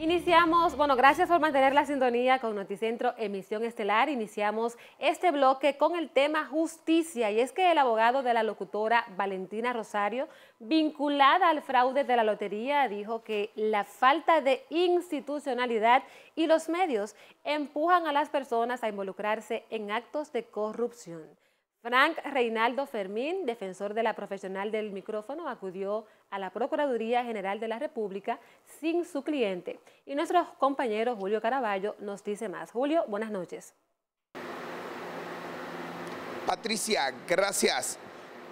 Iniciamos, bueno, gracias por mantener la sintonía con Noticentro Emisión Estelar. Iniciamos este bloque con el tema justicia y es que el abogado de la locutora Valentina Rosario, vinculada al fraude de la lotería, dijo que la falta de institucionalidad y los medios empujan a las personas a involucrarse en actos de corrupción. Frank Reinaldo Fermín, defensor de la profesional del micrófono, acudió a la Procuraduría General de la República sin su cliente. Y nuestro compañero Julio Caraballo nos dice más. Julio, buenas noches. Patricia, gracias.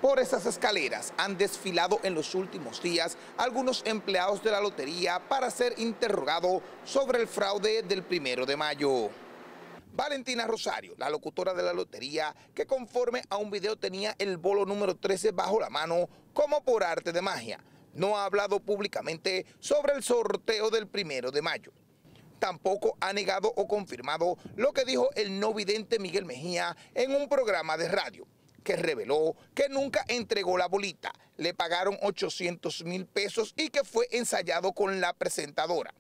Por esas escaleras han desfilado en los últimos días algunos empleados de la lotería para ser interrogados sobre el fraude del primero de mayo. Valentina Rosario, la locutora de la lotería, que conforme a un video tenía el bolo número 13 bajo la mano, como por arte de magia, no ha hablado públicamente sobre el sorteo del primero de mayo. Tampoco ha negado o confirmado lo que dijo el no vidente Miguel Mejía en un programa de radio, que reveló que nunca entregó la bolita, le pagaron 800 mil pesos y que fue ensayado con la presentadora.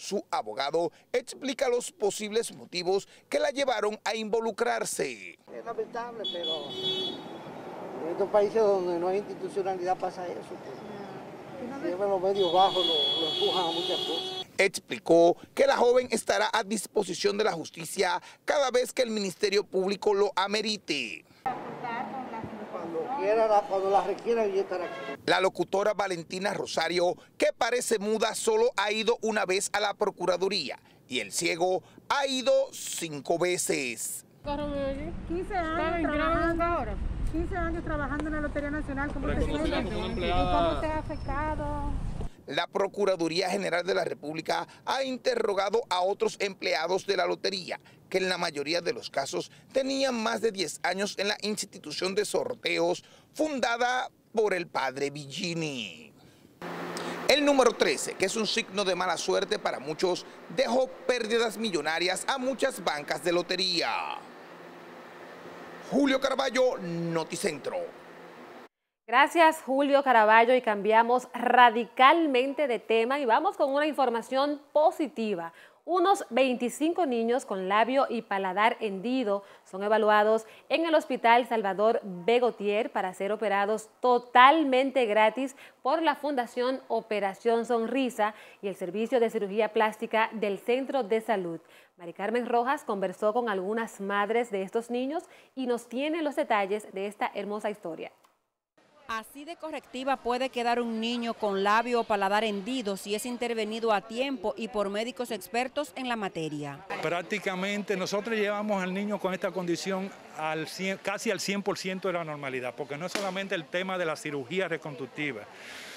Su abogado explica los posibles motivos que la llevaron a involucrarse. Es lamentable, pero en estos países donde no hay institucionalidad pasa eso. Pues. los medios bajos lo, empujan a muchas cosas. Explicó que la joven estará a disposición de la justicia cada vez que el Ministerio Público lo amerite cuando la requiera y estar aquí. La locutora Valentina Rosario, que parece muda, solo ha ido una vez a la Procuraduría y el ciego ha ido cinco veces. 15 años trabajando ahora. 15 años trabajando en la Lotería Nacional. ¿Cómo te sientes? ¿Y cómo te ha afectado? La Procuraduría General de la República ha interrogado a otros empleados de la lotería que en la mayoría de los casos tenían más de 10 años en la institución de sorteos fundada por el padre Villini. El número 13, que es un signo de mala suerte para muchos, dejó pérdidas millonarias a muchas bancas de lotería. Julio Carballo, Noticentro. Gracias Julio Caraballo y cambiamos radicalmente de tema y vamos con una información positiva. Unos 25 niños con labio y paladar hendido son evaluados en el Hospital Salvador Begotier para ser operados totalmente gratis por la Fundación Operación Sonrisa y el Servicio de Cirugía Plástica del Centro de Salud. Mari Carmen Rojas conversó con algunas madres de estos niños y nos tiene los detalles de esta hermosa historia. Así de correctiva puede quedar un niño con labio o paladar hendido si es intervenido a tiempo y por médicos expertos en la materia. Prácticamente nosotros llevamos al niño con esta condición casi al 100% de la normalidad, porque no es solamente el tema de la cirugía reconstructiva,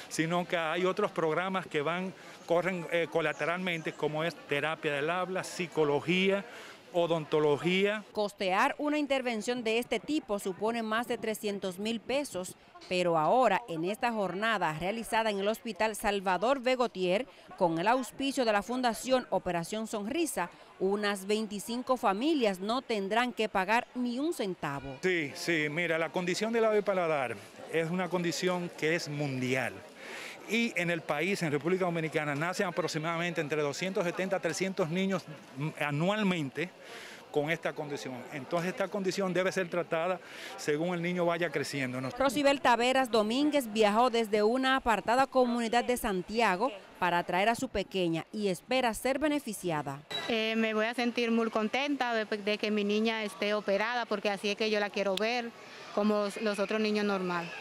sino que hay otros programas que van, corren eh, colateralmente, como es terapia del habla, psicología, odontología. Costear una intervención de este tipo supone más de 300 mil pesos, pero ahora en esta jornada realizada en el Hospital Salvador Begotier, con el auspicio de la Fundación Operación Sonrisa, unas 25 familias no tendrán que pagar ni un centavo. Sí, sí, mira, la condición del ave paladar es una condición que es mundial y en el país, en República Dominicana, nacen aproximadamente entre 270 a 300 niños anualmente con esta condición. Entonces esta condición debe ser tratada según el niño vaya creciendo. Rosibel Taveras Domínguez viajó desde una apartada comunidad de Santiago para traer a su pequeña y espera ser beneficiada. Eh, me voy a sentir muy contenta de, de, que mi niña esté operada porque así es que yo la quiero ver como los otros niños normales.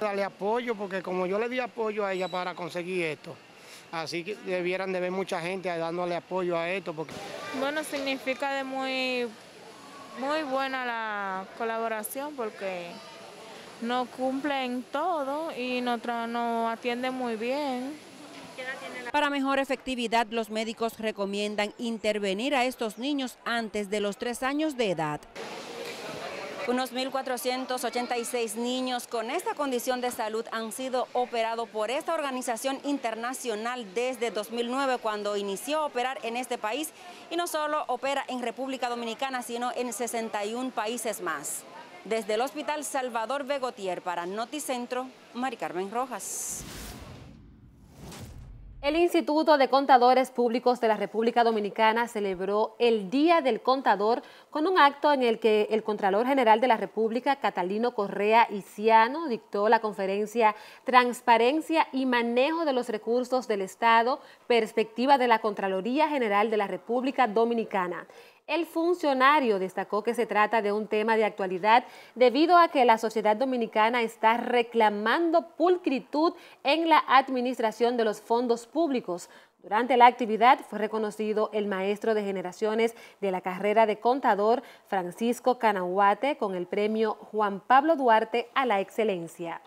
Darle apoyo, porque como yo le di apoyo a ella para conseguir esto, así que debieran de ver mucha gente dándole apoyo a esto. Porque... Bueno, significa de muy, muy buena la colaboración porque nos cumplen todo y nos, nos atienden muy bien. Para mejor efectividad, los médicos recomiendan intervenir a estos niños antes de los tres años de edad. Unos 1.486 niños con esta condición de salud han sido operados por esta organización internacional desde 2009 cuando inició a operar en este país y no solo opera en República Dominicana sino en 61 países más. Desde el Hospital Salvador Begotier para Noticentro, Mari Carmen Rojas. El Instituto de Contadores Públicos de la República Dominicana celebró el Día del Contador con un acto en el que el Contralor General de la República, Catalino Correa Iciano, dictó la conferencia Transparencia y Manejo de los Recursos del Estado, Perspectiva de la Contraloría General de la República Dominicana. El funcionario destacó que se trata de un tema de actualidad debido a que la sociedad dominicana está reclamando pulcritud en la administración de los fondos públicos. Durante la actividad fue reconocido el maestro de generaciones de la carrera de contador Francisco Canahuate con el premio Juan Pablo Duarte a la excelencia.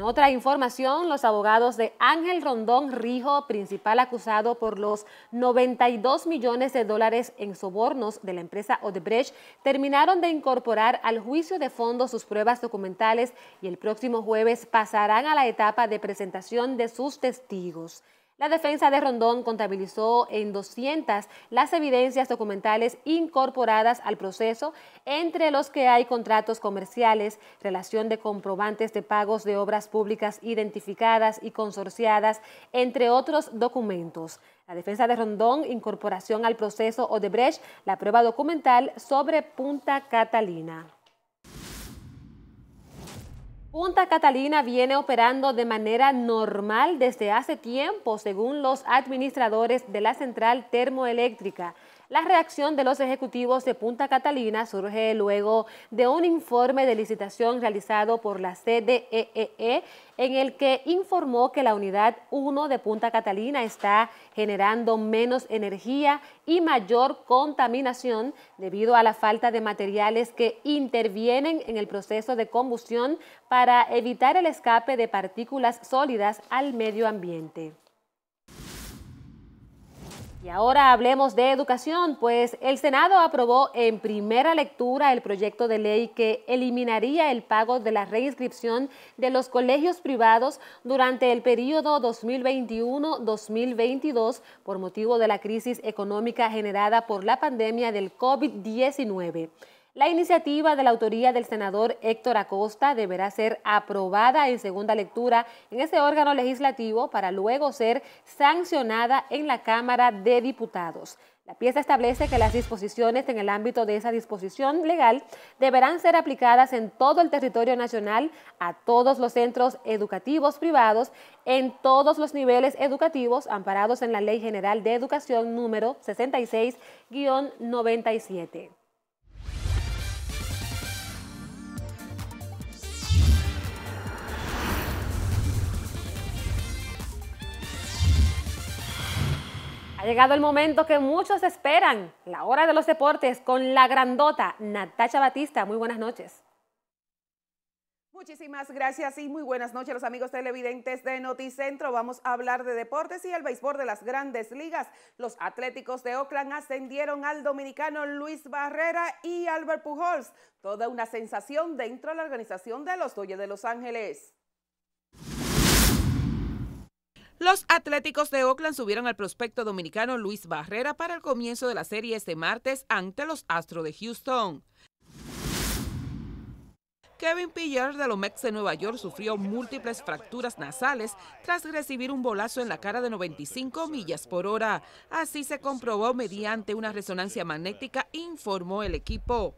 Otra información, los abogados de Ángel Rondón Rijo, principal acusado por los 92 millones de dólares en sobornos de la empresa Odebrecht, terminaron de incorporar al juicio de fondo sus pruebas documentales y el próximo jueves pasarán a la etapa de presentación de sus testigos. La defensa de Rondón contabilizó en 200 las evidencias documentales incorporadas al proceso, entre los que hay contratos comerciales, relación de comprobantes de pagos de obras públicas identificadas y consorciadas, entre otros documentos. La defensa de Rondón, incorporación al proceso Odebrecht, la prueba documental sobre Punta Catalina. Punta Catalina viene operando de manera normal desde hace tiempo, según los administradores de la central termoeléctrica. La reacción de los ejecutivos de Punta Catalina surge luego de un informe de licitación realizado por la CDEE e, en el que informó que la unidad 1 de Punta Catalina está generando menos energía y mayor contaminación debido a la falta de materiales que intervienen en el proceso de combustión para evitar el escape de partículas sólidas al medio ambiente. Y ahora hablemos de educación, pues el Senado aprobó en primera lectura el proyecto de ley que eliminaría el pago de la reinscripción de los colegios privados durante el periodo 2021-2022 por motivo de la crisis económica generada por la pandemia del COVID-19. La iniciativa de la autoría del senador Héctor Acosta deberá ser aprobada en segunda lectura en ese órgano legislativo para luego ser sancionada en la Cámara de Diputados. La pieza establece que las disposiciones en el ámbito de esa disposición legal deberán ser aplicadas en todo el territorio nacional a todos los centros educativos privados en todos los niveles educativos amparados en la Ley General de Educación número 66-97. Llegado el momento que muchos esperan, la hora de los deportes con la grandota Natacha Batista. Muy buenas noches. Muchísimas gracias y muy buenas noches los amigos televidentes de Noticentro. Vamos a hablar de deportes y el béisbol de las grandes ligas. Los Atléticos de Oakland ascendieron al dominicano Luis Barrera y Albert Pujols. Toda una sensación dentro de la organización de los Dodgers de Los Ángeles. Los Atléticos de Oakland subieron al prospecto dominicano Luis Barrera para el comienzo de la serie este martes ante los Astros de Houston. Kevin Pillar de los Mets de Nueva York sufrió múltiples fracturas nasales tras recibir un bolazo en la cara de 95 millas por hora. Así se comprobó mediante una resonancia magnética, informó el equipo.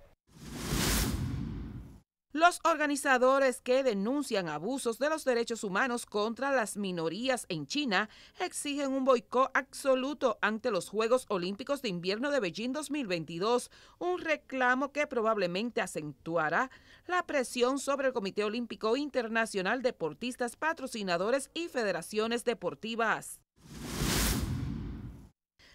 Los organizadores que denuncian abusos de los derechos humanos contra las minorías en China exigen un boicot absoluto ante los Juegos Olímpicos de Invierno de Beijing 2022, un reclamo que probablemente acentuará la presión sobre el Comité Olímpico Internacional, deportistas, patrocinadores y federaciones deportivas.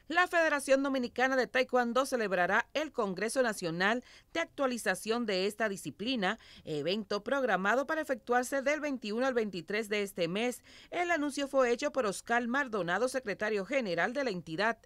La Federación Dominicana de Taekwondo celebrará el Congreso Nacional de Actualización de esta disciplina, evento programado para efectuarse del 21 al 23 de este mes. El anuncio fue hecho por Oscar Mardonado, secretario general de la entidad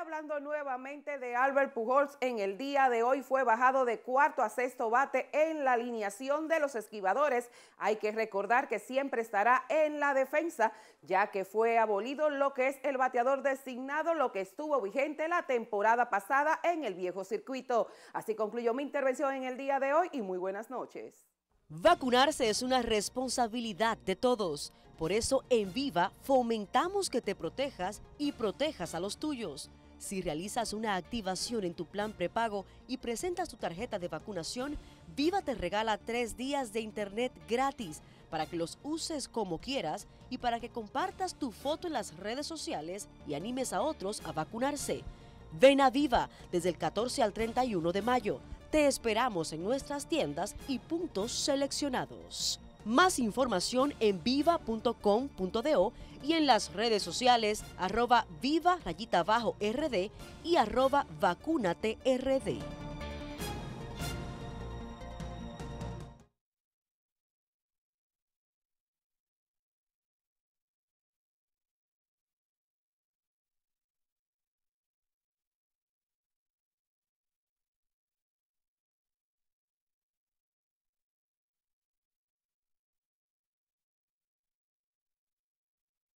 hablando nuevamente de Albert Pujols, en el día de hoy fue bajado de cuarto a sexto bate en la alineación de los esquivadores. Hay que recordar que siempre estará en la defensa, ya que fue abolido lo que es el bateador designado, lo que estuvo vigente la temporada pasada en el viejo circuito. Así concluyó mi intervención en el día de hoy y muy buenas noches. Vacunarse es una responsabilidad de todos. Por eso en Viva fomentamos que te protejas y protejas a los tuyos. Si realizas una activación en tu plan prepago y presentas tu tarjeta de vacunación, Viva te regala tres días de internet gratis para que los uses como quieras y para que compartas tu foto en las redes sociales y animes a otros a vacunarse. Ven a Viva desde el 14 al 31 de mayo. Te esperamos en nuestras tiendas y puntos seleccionados. Más información en viva.com.do y en las redes sociales arroba viva rayita abajo rd y arroba vacúnate rd.